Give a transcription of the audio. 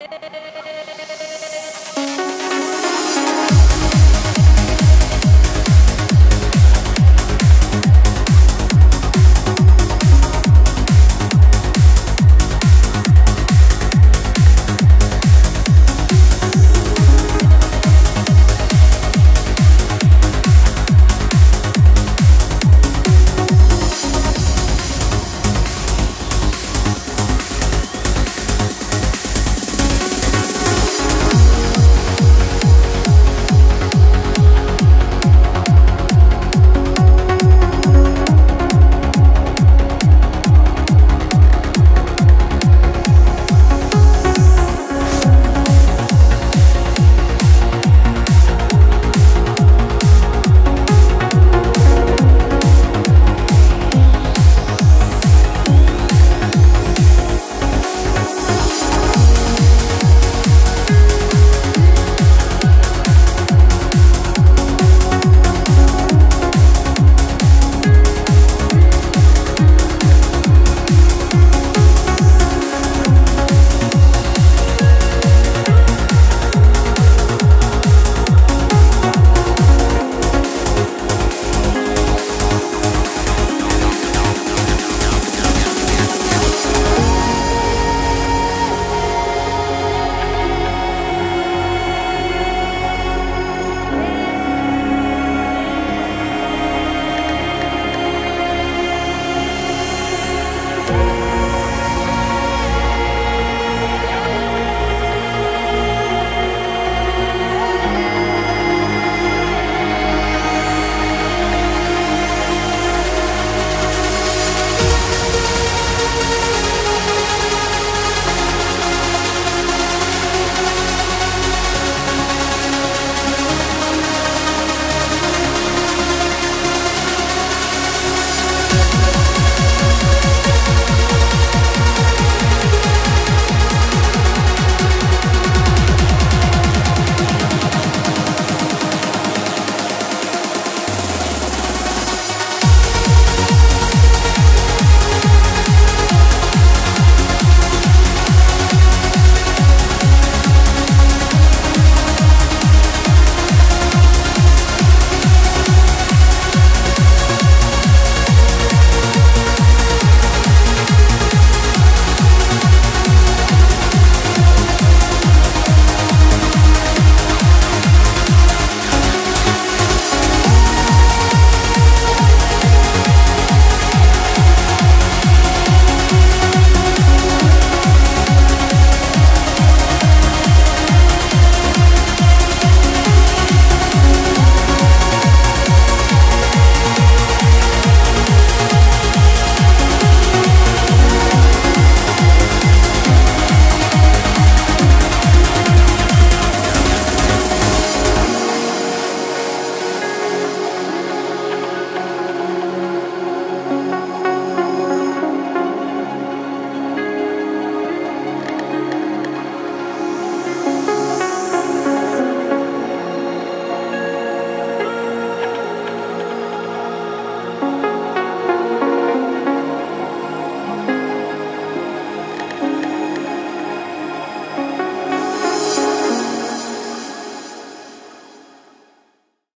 Yeah.